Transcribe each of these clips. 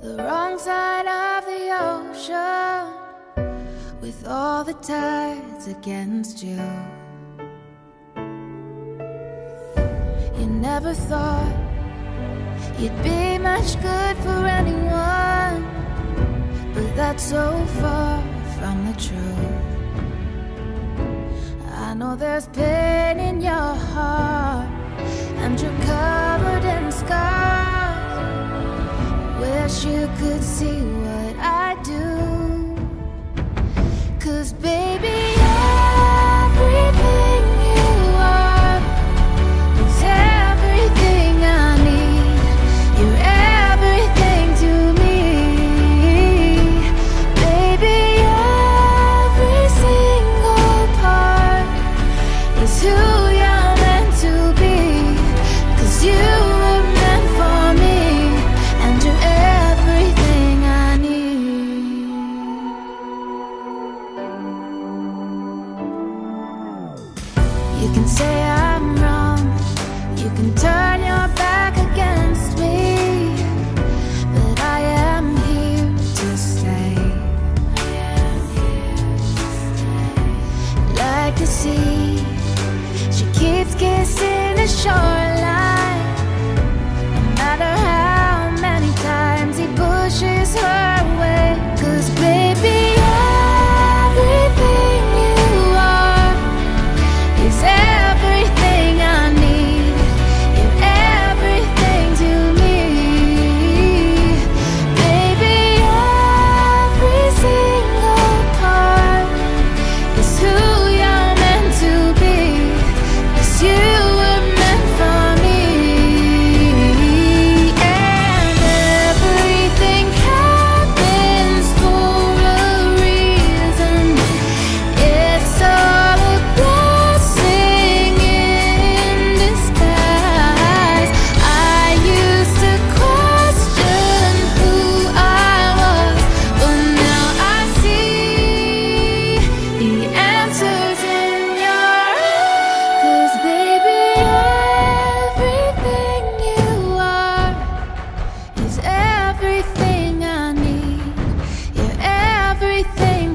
the wrong side of the ocean with all the tides against you. You never thought you'd be much good for anyone, but that's so far from the truth. I know there's pain in your heart, and you're covered in scars. You can say I'm wrong. You can turn your back against me. But I am here to stay. Like the sea. She keeps kissing the shore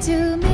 to me.